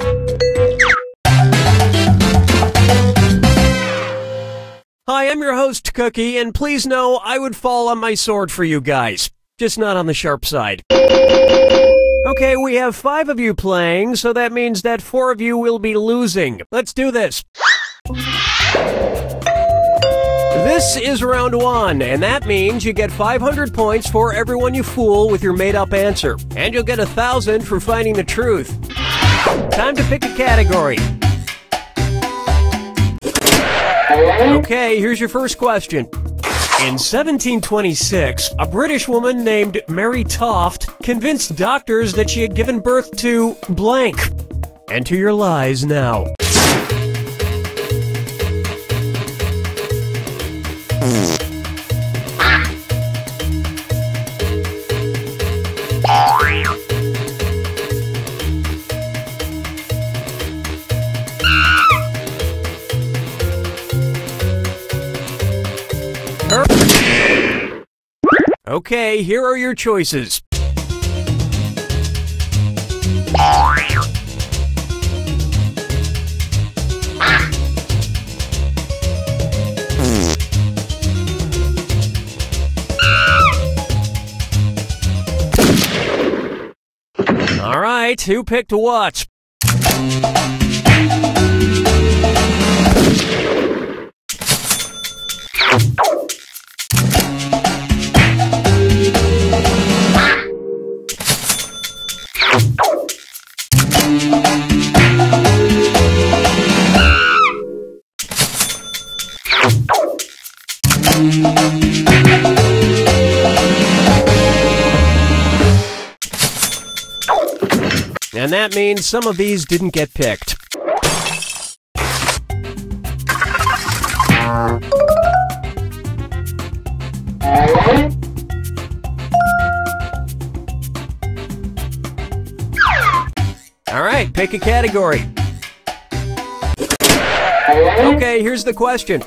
Hi, I'm your host, Cookie, and please know I would fall on my sword for you guys. Just not on the sharp side. Okay, we have five of you playing, so that means that four of you will be losing. Let's do this. This is round one, and that means you get 500 points for everyone you fool with your made up answer. And you'll get a thousand for finding the truth. Time to pick a category. Okay, here's your first question. In 1726, a British woman named Mary Toft convinced doctors that she had given birth to blank. Enter your lies now. Okay, here are your choices. All right, who picked what? And that means some of these didn't get picked. All right, pick a category. Okay, here's the question.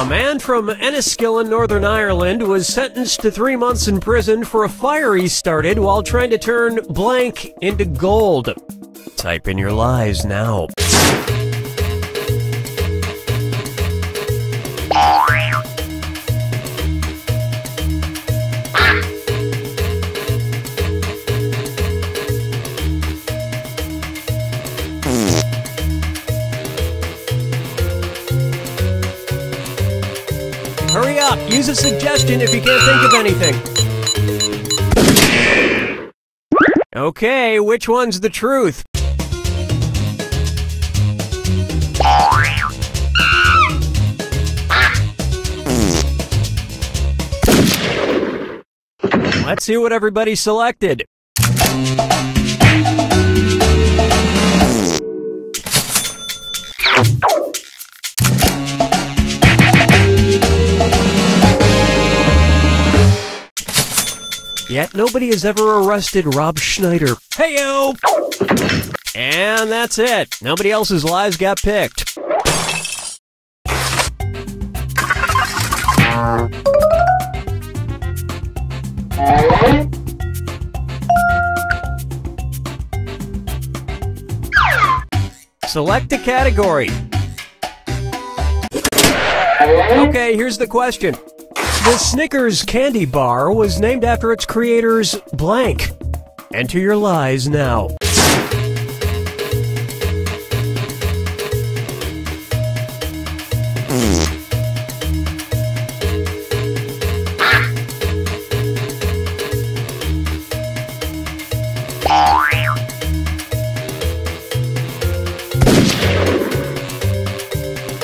A man from Enniskillen, Northern Ireland, was sentenced to three months in prison for a fire he started while trying to turn blank into gold. Type in your lies now. Hurry up! Use a suggestion if you can't think of anything. Okay, which one's the truth? Let's see what everybody selected. Yet nobody has ever arrested Rob Schneider. Heyo! And that's it. Nobody else's lives got picked. Select a category. Okay, here's the question. The Snickers candy bar was named after its creator's blank. Enter your lies now.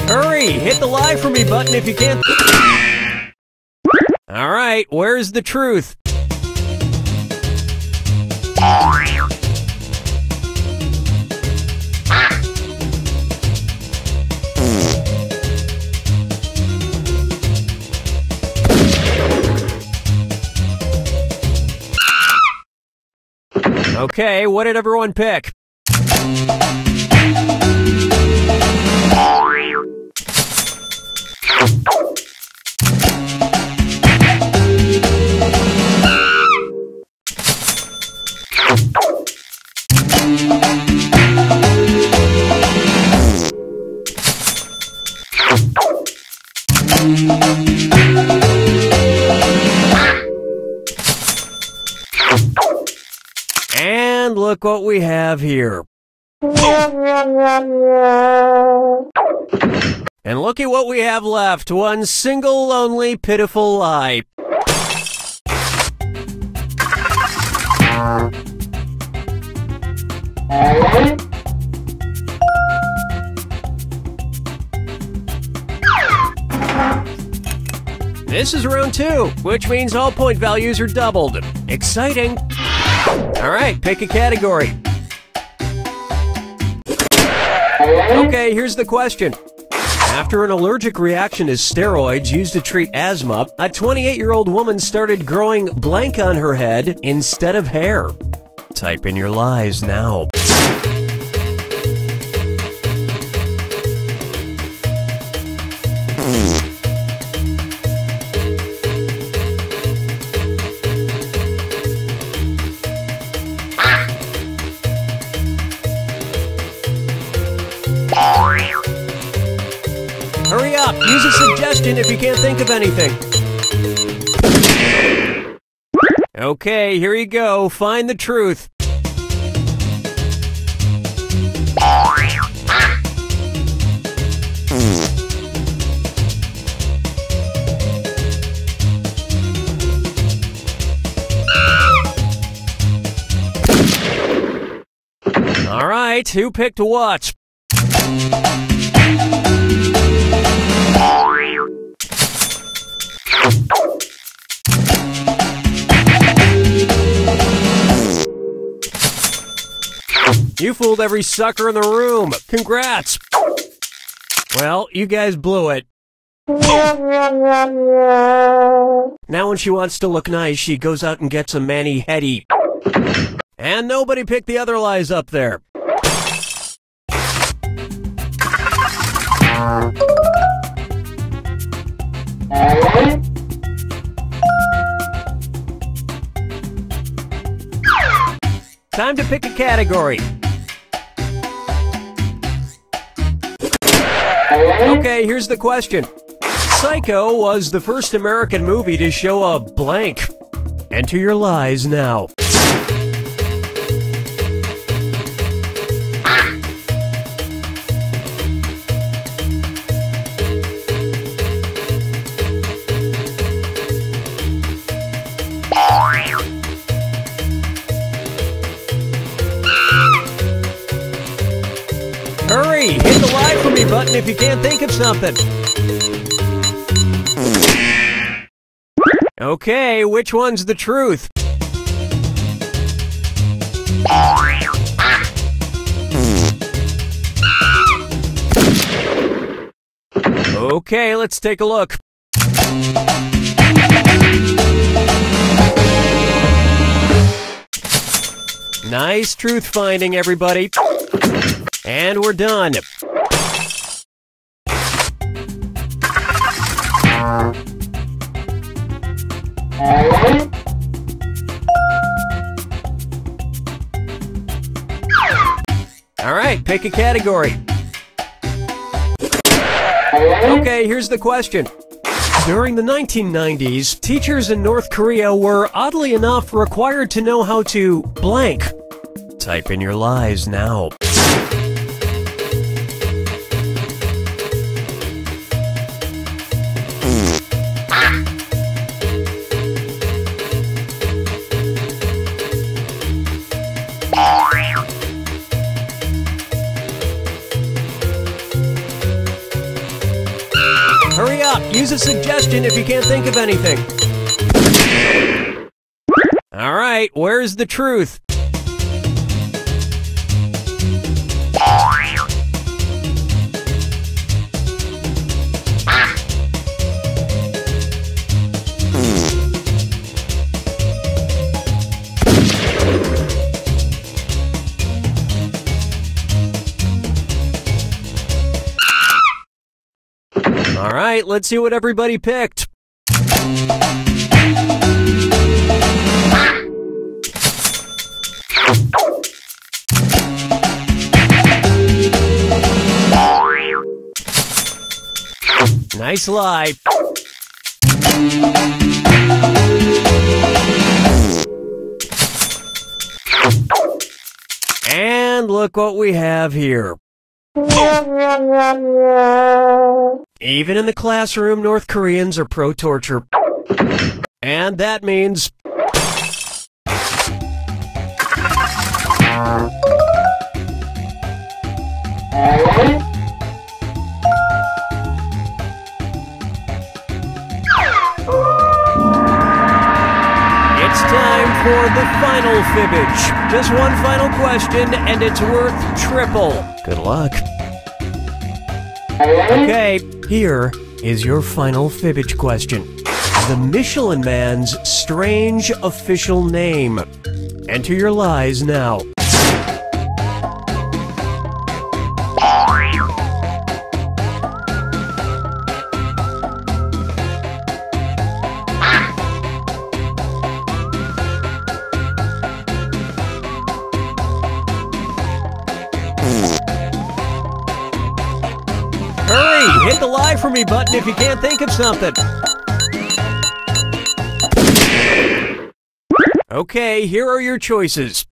Hurry! Hit the lie for me button if you can't. Right, where's the truth? Okay, what did everyone pick? Look what we have here. And look at what we have left. One single, lonely, pitiful lie. This is round two, which means all point values are doubled. Exciting! All right, pick a category. Okay, here's the question. After an allergic reaction to steroids used to treat asthma, a 28 year old woman started growing blank on her head instead of hair. Type in your lies now. A if you can't think of anything. Okay, here you go. Find the truth. All right, who picked what? You fooled every sucker in the room. Congrats. Well, you guys blew it. Now when she wants to look nice, she goes out and gets a mani heady. And nobody picked the other lies up there. Time to pick a category. Okay, here's the question. Psycho was the first American movie to show a blank. Enter your lies now. Hurry! Hit the lie for me button if you can't think of something. Okay, which one's the truth? Okay, let's take a look. Nice truth finding, everybody. And we're done. All right, pick a category. Okay, here's the question. During the 1990s, teachers in North Korea were, oddly enough, required to know how to blank. Type in your lies now. Use a suggestion if you can't think of anything. All right, where's the truth? Right, let's see what everybody picked. Nice lie. And look what we have here. Even in the classroom, North Koreans are pro-torture. And that means... fibbage. Just one final question, and it's worth triple. Good luck. Okay, here is your final fibbage question. The Michelin Man's strange official name. Enter your lies now. Hurry! Hit the lie for me button if you can't think of something. Okay, here are your choices.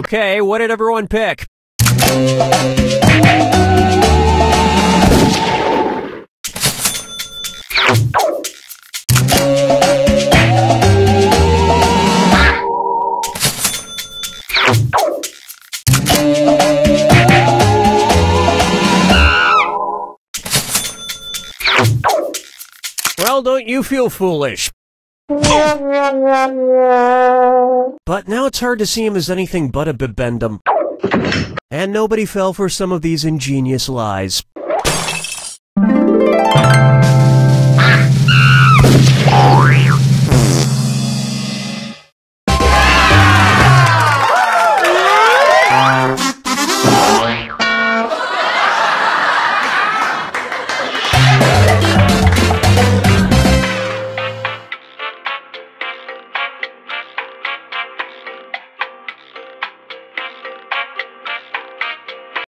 Okay, what did everyone pick? Well, don't you feel foolish? But now it's hard to see him as anything but a bibendum. And nobody fell for some of these ingenious lies.